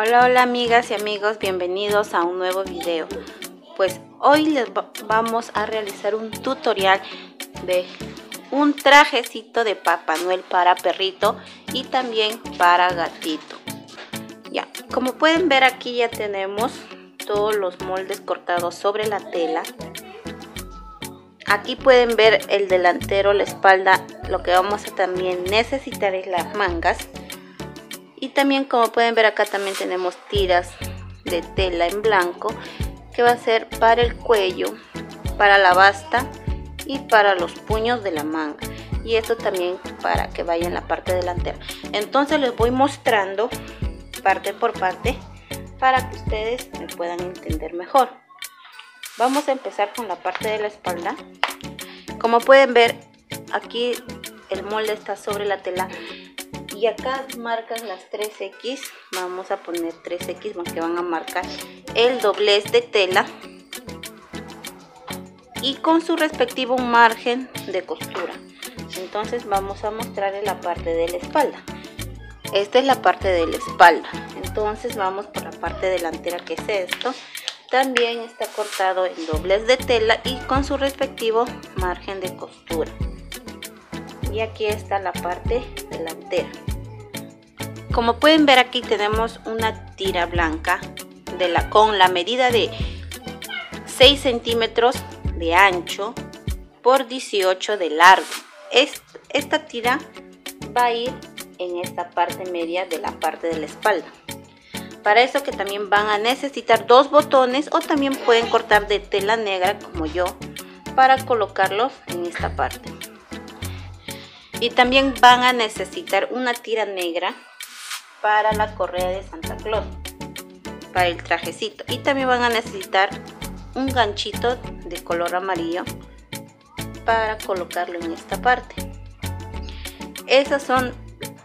Hola, hola amigas y amigos, bienvenidos a un nuevo video. Pues hoy les vamos a realizar un tutorial de un trajecito de Papá Noel para perrito y también para gatito. Ya, como pueden ver aquí ya tenemos todos los moldes cortados sobre la tela. Aquí pueden ver el delantero, la espalda, lo que vamos a también necesitar es las mangas y también como pueden ver acá también tenemos tiras de tela en blanco que va a ser para el cuello para la basta y para los puños de la manga. Y esto también para que vaya en la parte delantera. Entonces les voy mostrando parte por parte para que ustedes me puedan entender mejor. Vamos a empezar con la parte de la espalda. Como pueden ver aquí el molde está sobre la tela y acá marcan las 3X vamos a poner 3X porque van a marcar el doblez de tela. Y con su respectivo margen de costura. Entonces vamos a mostrar en la parte de la espalda. Esta es la parte de la espalda. Entonces vamos por la parte delantera que es esto. También está cortado en doblez de tela y con su respectivo margen de costura. Y aquí está la parte delantera como pueden ver aquí tenemos una tira blanca de la, con la medida de 6 centímetros de ancho por 18 de largo. Esta tira va a ir en esta parte media de la parte de la espalda. Para eso que también van a necesitar dos botones o también pueden cortar de tela negra como yo para colocarlos en esta parte. Y también van a necesitar una tira negra para la correa de Santa Claus para el trajecito. Y también van a necesitar un ganchito de color amarillo para colocarlo en esta parte. Esas son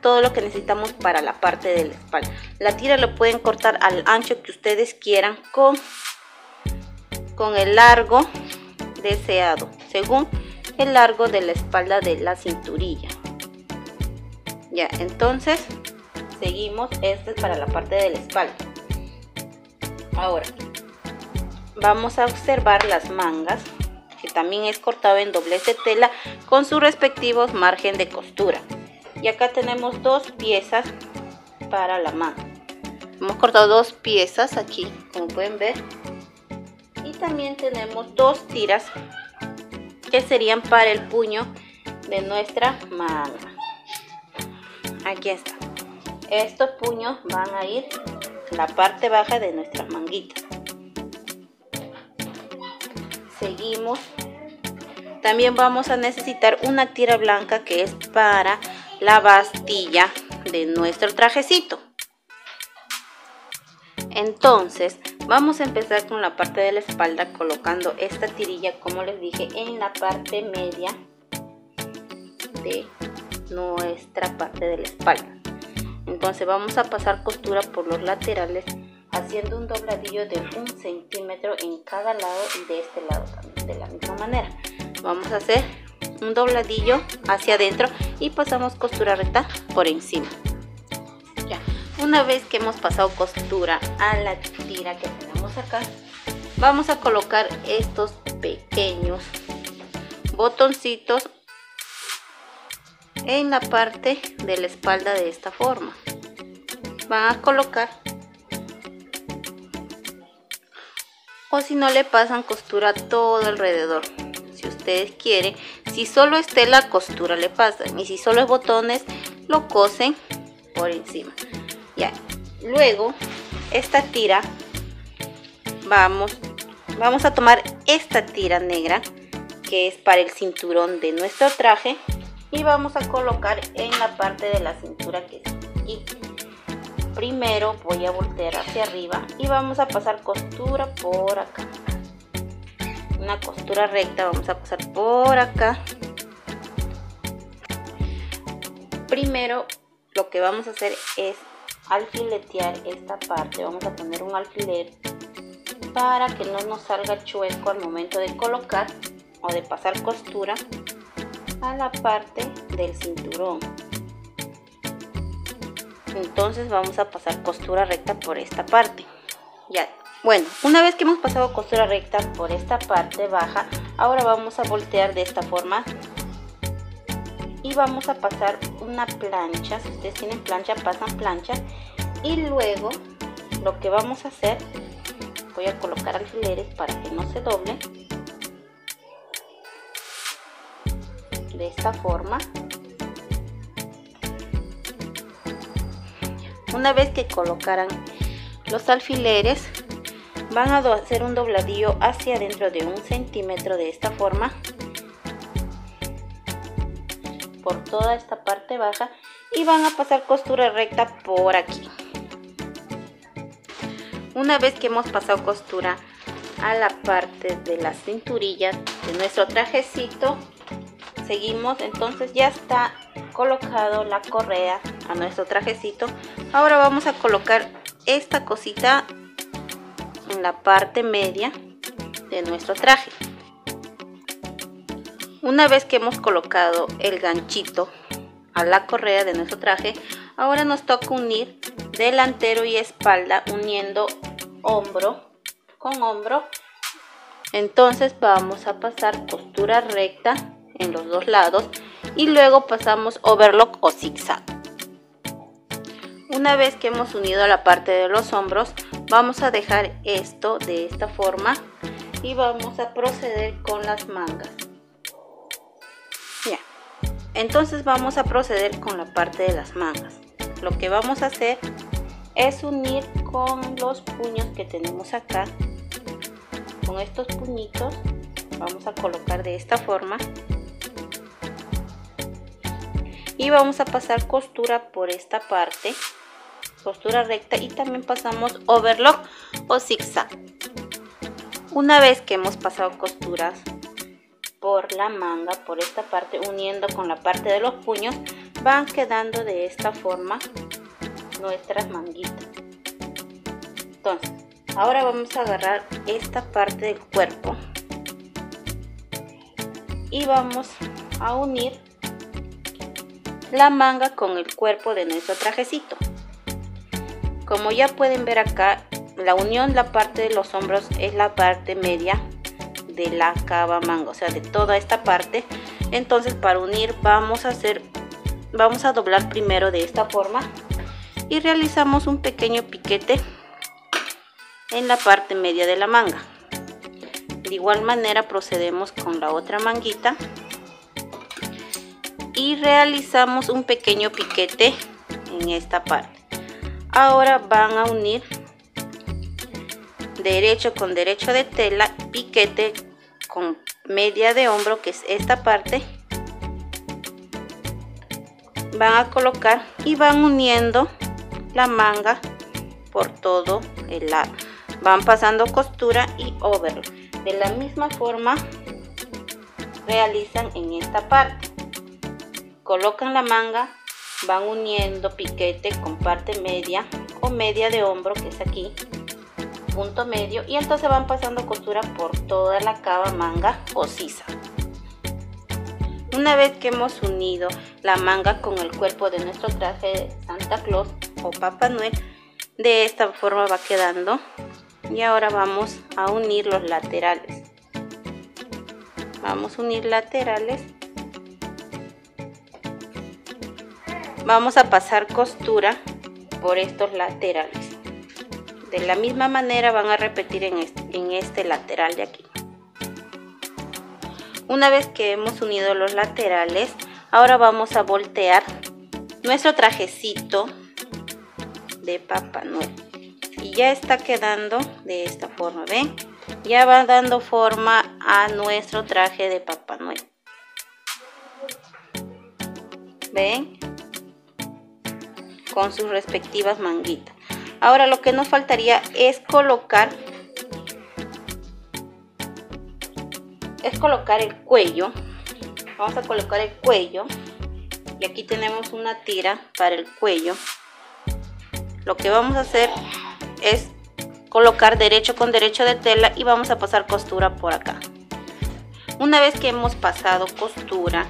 todo lo que necesitamos para la parte de la espalda. La tira lo pueden cortar al ancho que ustedes quieran con con el largo deseado según el largo de la espalda de la cinturilla. Ya entonces seguimos este es para la parte de la espalda. Ahora vamos a observar las mangas que también es cortado en doblez de tela con sus respectivos margen de costura. Y acá tenemos dos piezas para la manga hemos cortado dos piezas aquí como pueden ver. Y también tenemos dos tiras que serían para el puño de nuestra manga aquí está estos puños van a ir en la parte baja de nuestras manguitas seguimos. También vamos a necesitar una tira blanca que es para la bastilla de nuestro trajecito. Entonces vamos a empezar con la parte de la espalda colocando esta tirilla como les dije en la parte media de nuestra parte de la espalda entonces vamos a pasar costura por los laterales haciendo un dobladillo de un centímetro en cada lado y de este lado también de la misma manera. Vamos a hacer un dobladillo hacia adentro y pasamos costura recta por encima. Ya una vez que hemos pasado costura a la tira que tenemos acá vamos a colocar estos pequeños botoncitos en la parte de la espalda de esta forma. Van a colocar o si no le pasan costura todo alrededor. Si ustedes quieren si solo es tela costura le pasan. Y si solo es botones lo cosen por encima. Ya. Luego esta tira vamos vamos a tomar esta tira negra que es para el cinturón de nuestro traje y vamos a colocar en la parte de la cintura que es aquí. Primero voy a voltear hacia arriba y vamos a pasar costura por acá. Una costura recta vamos a pasar por acá. Primero lo que vamos a hacer es alfiletear esta parte. Vamos a poner un alfiler para que no nos salga chueco al momento de colocar o de pasar costura a la parte del cinturón. Entonces vamos a pasar costura recta por esta parte. Ya bueno una vez que hemos pasado costura recta por esta parte baja ahora vamos a voltear de esta forma. Y vamos a pasar una plancha. Si ustedes tienen plancha pasan plancha. Y luego lo que vamos a hacer voy a colocar alfileres para que no se doble de esta forma. Una vez que colocaran los alfileres van a hacer un dobladillo hacia adentro de un centímetro de esta forma. Por toda esta parte baja y van a pasar costura recta por aquí. Una vez que hemos pasado costura a la parte de las cinturillas de nuestro trajecito seguimos. Entonces ya está colocado la correa a nuestro trajecito. Ahora vamos a colocar esta cosita en la parte media de nuestro traje. Una vez que hemos colocado el ganchito a la correa de nuestro traje ahora nos toca unir delantero y espalda uniendo hombro con hombro. Entonces vamos a pasar costura recta en los dos lados y luego pasamos overlock o zigzag. Una vez que hemos unido la parte de los hombros vamos a dejar esto de esta forma y vamos a proceder con las mangas. Ya. Entonces vamos a proceder con la parte de las mangas. Lo que vamos a hacer es unir con los puños que tenemos acá. Con estos puñitos vamos a colocar de esta forma y vamos a pasar costura por esta parte. Costura recta y también pasamos overlock o zigzag. Una vez que hemos pasado costuras por la manga por esta parte uniendo con la parte de los puños van quedando de esta forma nuestras manguitas. Entonces ahora vamos a agarrar esta parte del cuerpo y vamos a unir la manga con el cuerpo de nuestro trajecito. Como ya pueden ver acá la unión la parte de los hombros es la parte media de la cava manga o sea de toda esta parte. Entonces para unir vamos a hacer vamos a doblar primero de esta forma y realizamos un pequeño piquete en la parte media de la manga. De igual manera procedemos con la otra manguita y realizamos un pequeño piquete en esta parte. Ahora van a unir derecho con derecho de tela piquete con media de hombro que es esta parte. Van a colocar y van uniendo la manga por todo el lado. Van pasando costura y over de la misma forma realizan en esta parte colocan la manga van uniendo piquete con parte media o media de hombro que es aquí punto medio y entonces van pasando costura por toda la cava manga o sisa. Una vez que hemos unido la manga con el cuerpo de nuestro traje de Santa Claus o Papá Noel de esta forma va quedando. Y ahora vamos a unir los laterales. Vamos a unir laterales vamos a pasar costura por estos laterales. De la misma manera van a repetir en este, en este lateral de aquí. Una vez que hemos unido los laterales ahora vamos a voltear nuestro trajecito de Papá Noel. Y ya está quedando de esta forma ven ya va dando forma a nuestro traje de Papá Noel. Ven con sus respectivas manguitas. Ahora lo que nos faltaría es colocar es colocar el cuello. Vamos a colocar el cuello y aquí tenemos una tira para el cuello. Lo que vamos a hacer es colocar derecho con derecho de tela y vamos a pasar costura por acá. Una vez que hemos pasado costura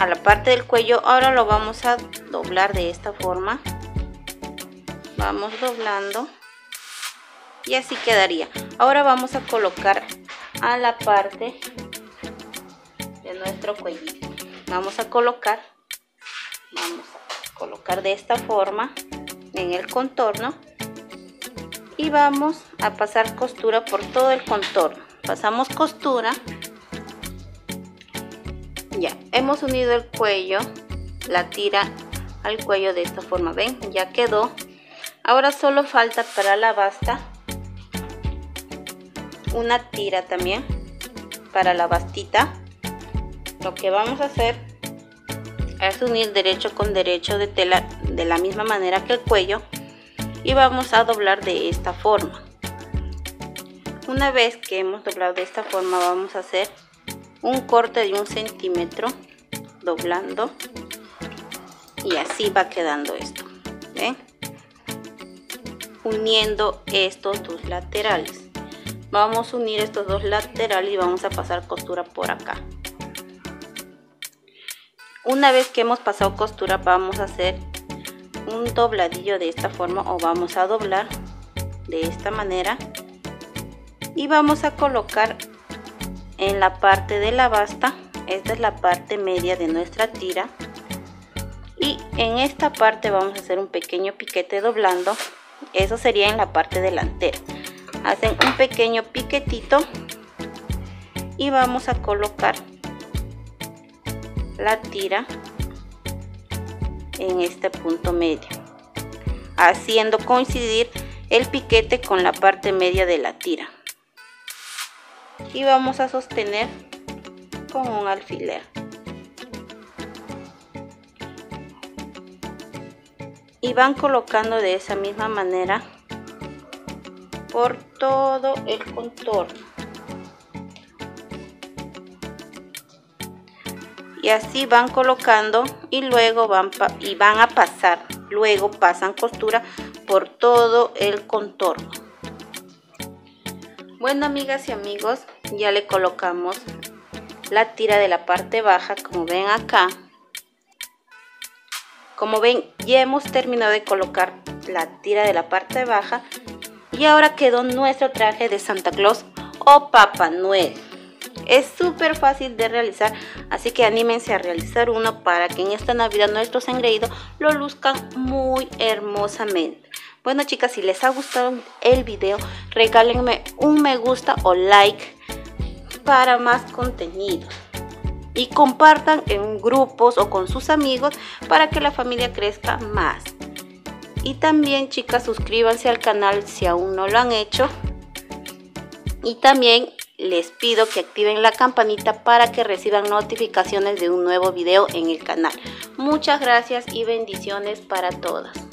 a la parte del cuello. Ahora lo vamos a doblar de esta forma. Vamos doblando. Y así quedaría. Ahora vamos a colocar a la parte de nuestro cuello vamos a colocar vamos a colocar de esta forma en el contorno. Y vamos a pasar costura por todo el contorno. Pasamos costura ya hemos unido el cuello la tira al cuello de esta forma ven ya quedó. Ahora solo falta para la basta una tira también para la bastita. Lo que vamos a hacer es unir derecho con derecho de tela de la misma manera que el cuello y vamos a doblar de esta forma. Una vez que hemos doblado de esta forma vamos a hacer un corte de un centímetro doblando y así va quedando esto uniendo estos dos laterales. Vamos a unir estos dos laterales y vamos a pasar costura por acá. Una vez que hemos pasado costura vamos a hacer un dobladillo de esta forma o vamos a doblar de esta manera. Y vamos a colocar en la parte de la basta esta es la parte media de nuestra tira. Y en esta parte vamos a hacer un pequeño piquete doblando. Eso sería en la parte delantera. Hacen un pequeño piquetito y vamos a colocar la tira en este punto medio haciendo coincidir el piquete con la parte media de la tira y vamos a sostener con un alfiler. Y van colocando de esa misma manera por todo el contorno. Y así van colocando y luego van y van a pasar. Luego pasan costura por todo el contorno. Bueno amigas y amigos ya le colocamos la tira de la parte baja como ven acá como ven ya hemos terminado de colocar la tira de la parte baja y ahora quedó nuestro traje de Santa Claus o Papá Noel. Es súper fácil de realizar, así que anímense a realizar uno para que en esta Navidad nuestros engreídos lo luzcan muy hermosamente. Bueno chicas, si les ha gustado el video, regálenme un me gusta o like para más contenido. Y compartan en grupos o con sus amigos para que la familia crezca más. Y también chicas suscríbanse al canal si aún no lo han hecho. Y también les pido que activen la campanita para que reciban notificaciones de un nuevo video en el canal. Muchas gracias y bendiciones para todas.